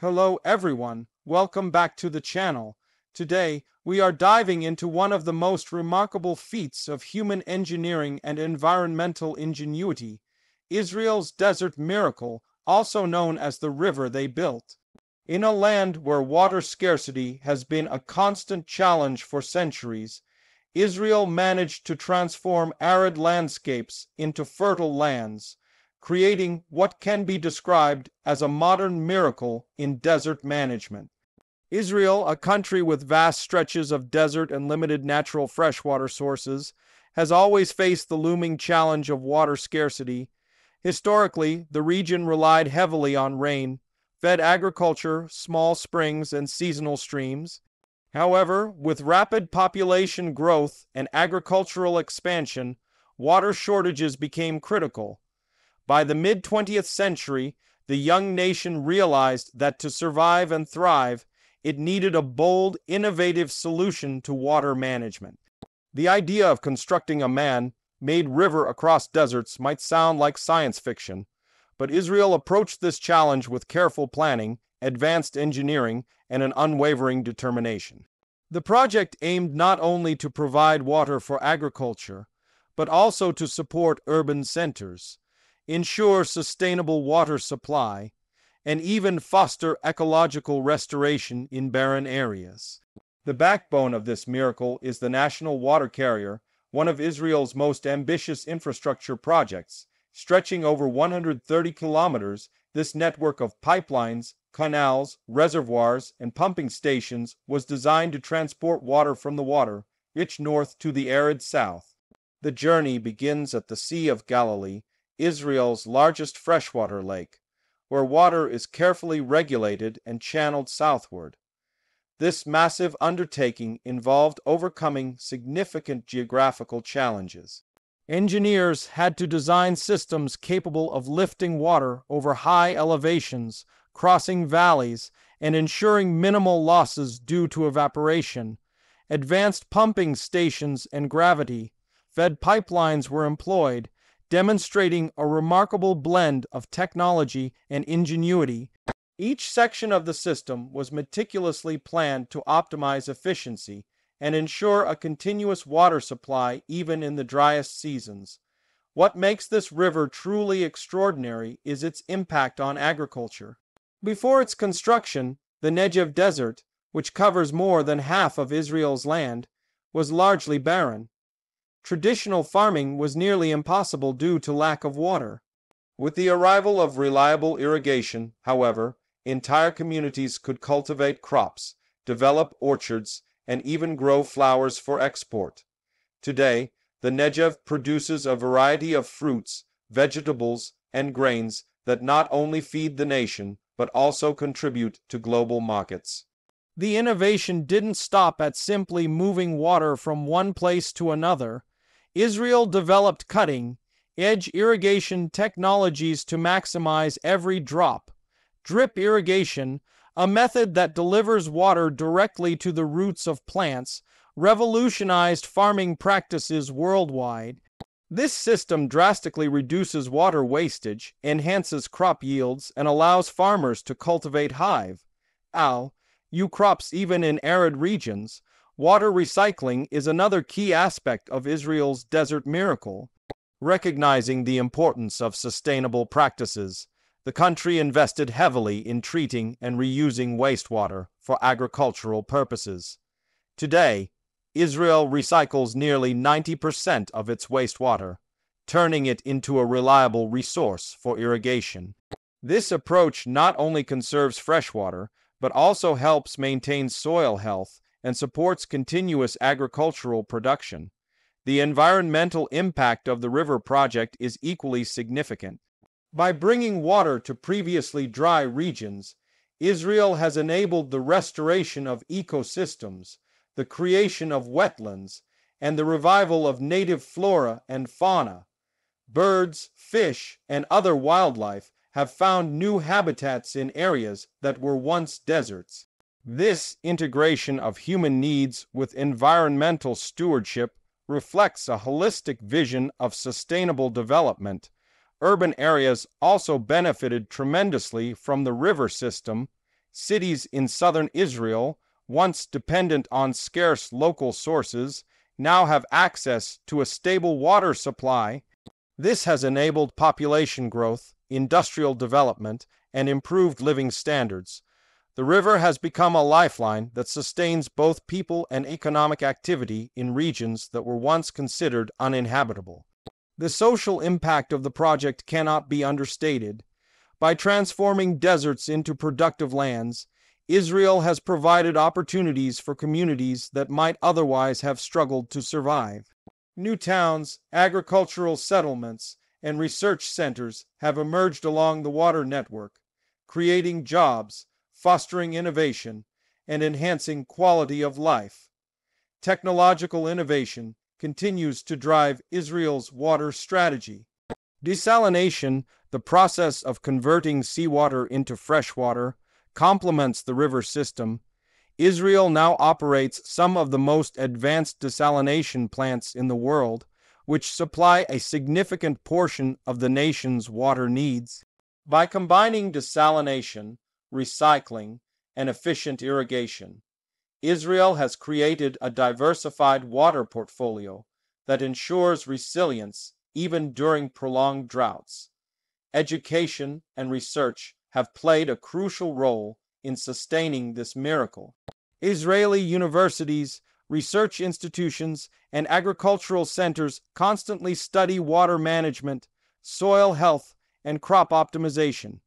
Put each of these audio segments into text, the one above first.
Hello everyone, welcome back to the channel. Today, we are diving into one of the most remarkable feats of human engineering and environmental ingenuity, Israel's desert miracle, also known as the river they built. In a land where water scarcity has been a constant challenge for centuries, Israel managed to transform arid landscapes into fertile lands, creating what can be described as a modern miracle in desert management. Israel, a country with vast stretches of desert and limited natural freshwater sources, has always faced the looming challenge of water scarcity. Historically, the region relied heavily on rain, fed agriculture, small springs, and seasonal streams. However, with rapid population growth and agricultural expansion, water shortages became critical. By the mid 20th century, the young nation realized that to survive and thrive, it needed a bold, innovative solution to water management. The idea of constructing a man made river across deserts might sound like science fiction, but Israel approached this challenge with careful planning, advanced engineering, and an unwavering determination. The project aimed not only to provide water for agriculture, but also to support urban centers, ensure sustainable water supply, and even foster ecological restoration in barren areas. The backbone of this miracle is the National Water Carrier, one of Israel's most ambitious infrastructure projects. Stretching over 130 kilometers, this network of pipelines, canals, reservoirs, and pumping stations was designed to transport water from the water rich north to the arid south. The journey begins at the Sea of Galilee, Israel's largest freshwater lake where water is carefully regulated and channeled southward. This massive undertaking involved overcoming significant geographical challenges. Engineers had to design systems capable of lifting water over high elevations, crossing valleys, and ensuring minimal losses due to evaporation. Advanced pumping stations and gravity fed pipelines were employed, demonstrating a remarkable blend of technology and ingenuity. Each section of the system was meticulously planned to optimize efficiency and ensure a continuous water supply even in the driest seasons. What makes this river truly extraordinary is its impact on agriculture. Before its construction, the Negev Desert, which covers more than half of Israel's land, was largely barren. Traditional farming was nearly impossible due to lack of water. With the arrival of reliable irrigation, however, entire communities could cultivate crops, develop orchards, and even grow flowers for export. Today, the Negev produces a variety of fruits, vegetables, and grains that not only feed the nation, but also contribute to global markets. The innovation didn't stop at simply moving water from one place to another. Israel developed cutting edge irrigation technologies to maximize every drop. Drip irrigation, a method that delivers water directly to the roots of plants, revolutionized farming practices worldwide. This system drastically reduces water wastage, enhances crop yields, and allows farmers to cultivate hive, al, you crops even in arid regions, Water recycling is another key aspect of Israel's desert miracle. Recognizing the importance of sustainable practices, the country invested heavily in treating and reusing wastewater for agricultural purposes. Today, Israel recycles nearly 90% of its wastewater, turning it into a reliable resource for irrigation. This approach not only conserves fresh water, but also helps maintain soil health and supports continuous agricultural production. The environmental impact of the river project is equally significant. By bringing water to previously dry regions, Israel has enabled the restoration of ecosystems, the creation of wetlands, and the revival of native flora and fauna. Birds, fish, and other wildlife have found new habitats in areas that were once deserts. This integration of human needs with environmental stewardship reflects a holistic vision of sustainable development. Urban areas also benefited tremendously from the river system. cities in southern Israel, once dependent on scarce local sources, now have access to a stable water supply. This has enabled population growth, industrial development, and improved living standards. The river has become a lifeline that sustains both people and economic activity in regions that were once considered uninhabitable. The social impact of the project cannot be understated. By transforming deserts into productive lands, Israel has provided opportunities for communities that might otherwise have struggled to survive. New towns, agricultural settlements, and research centers have emerged along the water network, creating jobs, fostering innovation, and enhancing quality of life. Technological innovation continues to drive Israel's water strategy. Desalination, the process of converting seawater into fresh water, complements the river system. Israel now operates some of the most advanced desalination plants in the world, which supply a significant portion of the nation's water needs. By combining desalination, recycling, and efficient irrigation, Israel has created a diversified water portfolio that ensures resilience even during prolonged droughts. Education and research have played a crucial role in sustaining this miracle. Israeli universities, research institutions, and agricultural centers constantly study water management, soil health, and crop optimization.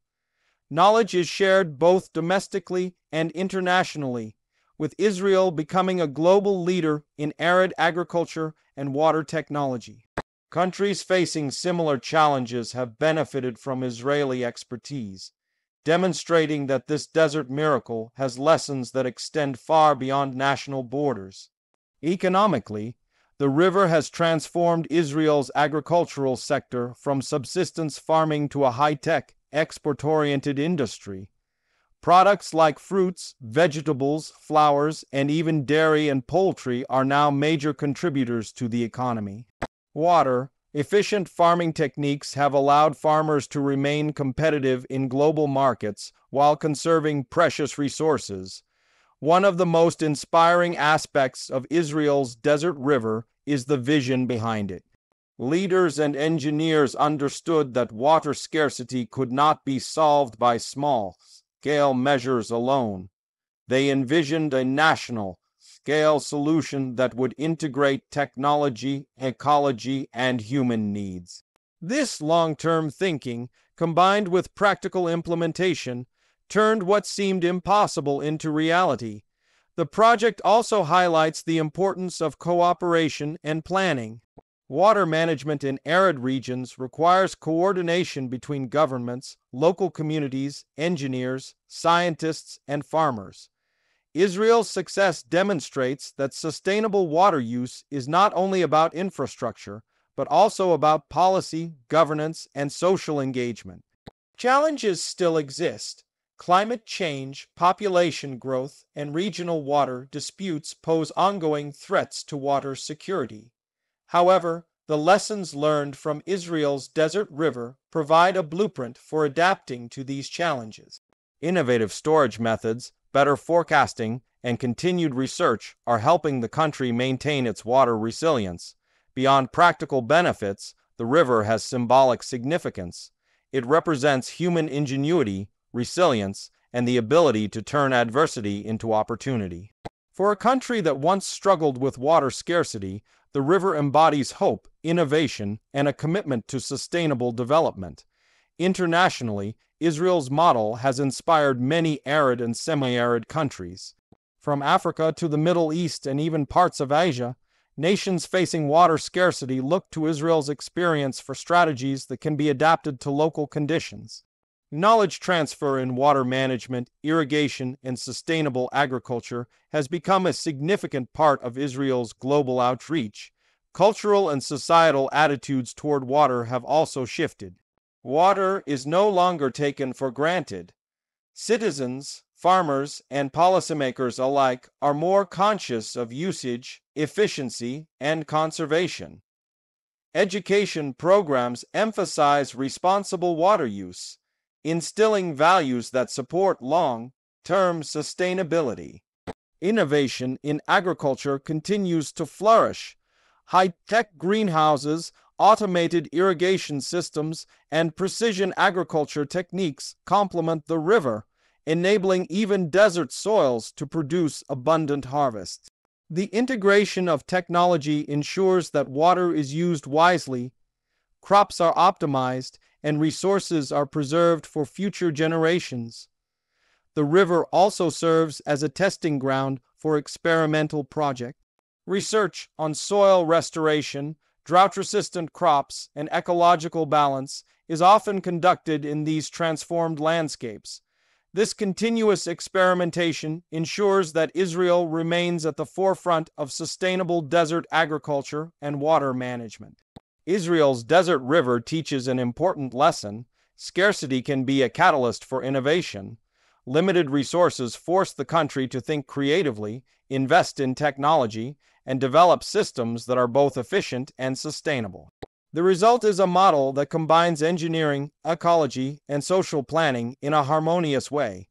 Knowledge is shared both domestically and internationally, with Israel becoming a global leader in arid agriculture and water technology. Countries facing similar challenges have benefited from Israeli expertise, demonstrating that this desert miracle has lessons that extend far beyond national borders. Economically, the river has transformed Israel's agricultural sector from subsistence farming to a high tech, export oriented industry. Products like fruits, vegetables, flowers, and even dairy and poultry are now major contributors to the economy. Water, efficient farming techniques have allowed farmers to remain competitive in global markets while conserving precious resources. One of the most inspiring aspects of Israel's desert river is the vision behind it. Leaders and engineers understood that water scarcity could not be solved by small scale measures alone. They envisioned a national scale solution that would integrate technology, ecology, and human needs. This long term thinking, combined with practical implementation, turned what seemed impossible into reality. The project also highlights the importance of cooperation and planning. Water management in arid regions requires coordination between governments, local communities, engineers, scientists, and farmers. Israel's success demonstrates that sustainable water use is not only about infrastructure, but also about policy, governance, and social engagement. Challenges still exist, Climate change, population growth, and regional water disputes pose ongoing threats to water security. However, the lessons learned from Israel's desert river provide a blueprint for adapting to these challenges. Innovative storage methods, better forecasting, and continued research are helping the country maintain its water resilience. Beyond practical benefits, the river has symbolic significance. It represents human ingenuity resilience, and the ability to turn adversity into opportunity. For a country that once struggled with water scarcity, the river embodies hope, innovation, and a commitment to sustainable development. Internationally, Israel's model has inspired many arid and semi arid countries. From Africa to the Middle East and even parts of Asia, nations facing water scarcity look to Israel's experience for strategies that can be adapted to local conditions. Knowledge transfer in water management, irrigation, and sustainable agriculture has become a significant part of Israel's global outreach. Cultural and societal attitudes toward water have also shifted. Water is no longer taken for granted. Citizens, farmers, and policymakers alike are more conscious of usage, efficiency, and conservation. Education programs emphasize responsible water use instilling values that support long, Term sustainability. Innovation in agriculture continues to flourish. High tech greenhouses, automated irrigation systems, and precision agriculture techniques complement the river, enabling even desert soils to produce abundant harvests. The integration of technology ensures that water is used wisely, crops are optimized, and resources are preserved for future generations. The river also serves as a testing ground for experimental projects. Research on soil restoration, drought resistant crops, and ecological balance is often conducted in these transformed landscapes. This continuous experimentation ensures that Israel remains at the forefront of sustainable desert agriculture and water management. Israel's desert river teaches an important lesson. Scarcity can be a catalyst for innovation. Limited resources force the country to think creatively, invest in technology, and develop systems that are both efficient and sustainable. The result is a model that combines engineering, ecology, and social planning in a harmonious way.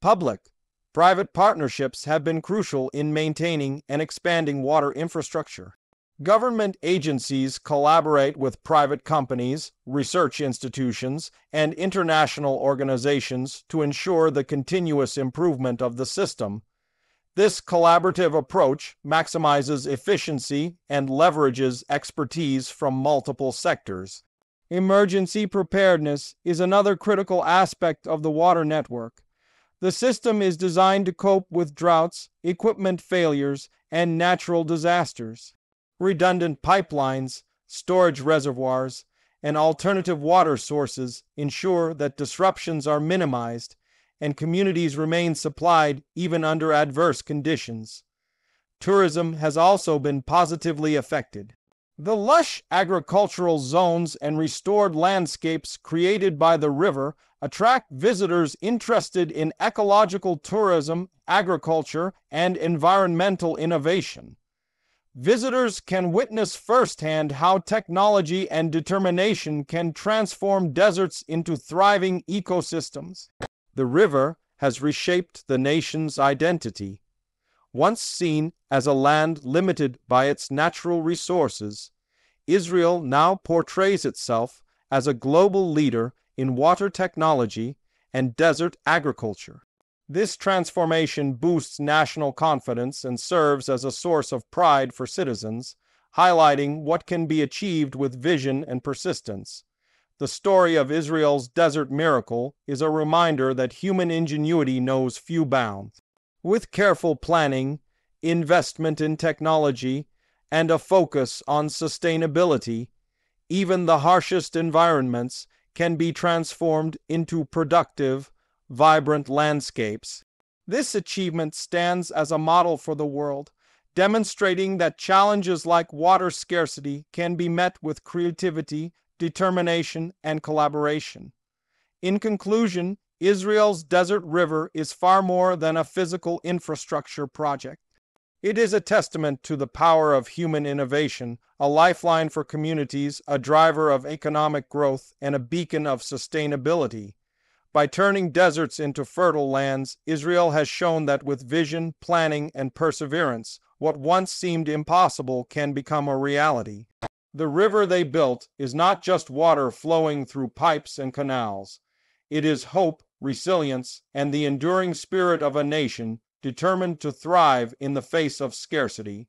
Public, private partnerships have been crucial in maintaining and expanding water infrastructure. Government agencies collaborate with private companies, research institutions, and international organizations to ensure the continuous improvement of the system this collaborative approach maximizes efficiency and leverages expertise from multiple sectors. Emergency preparedness is another critical aspect of the water network. The system is designed to cope with droughts, equipment failures, and natural disasters. Redundant pipelines, storage reservoirs, and alternative water sources ensure that disruptions are minimized and communities remain supplied even under adverse conditions. Tourism has also been positively affected. The lush agricultural zones and restored landscapes created by the river attract visitors interested in ecological tourism, agriculture, and environmental innovation. Visitors can witness firsthand how technology and determination can transform deserts into thriving ecosystems. The river has reshaped the nation's identity. Once seen as a land limited by its natural resources, Israel now portrays itself as a global leader in water technology and desert agriculture. This transformation boosts national confidence and serves as a source of pride for citizens, highlighting what can be achieved with vision and persistence. The story of Israel's desert miracle is a reminder that human ingenuity knows few bounds. With careful planning, investment in technology, and a focus on sustainability, even the harshest environments can be transformed into productive, vibrant landscapes. This achievement stands as a model for the world, demonstrating that challenges like water scarcity can be met with creativity determination, and collaboration. In conclusion, Israel's Desert River is far more than a physical infrastructure project. It is a testament to the power of human innovation, a lifeline for communities, a driver of economic growth, and a beacon of sustainability. By turning deserts into fertile lands, Israel has shown that with vision, planning, and perseverance, what once seemed impossible can become a reality. The river they built is not just water flowing through pipes and canals. It is hope, resilience, and the enduring spirit of a nation determined to thrive in the face of scarcity.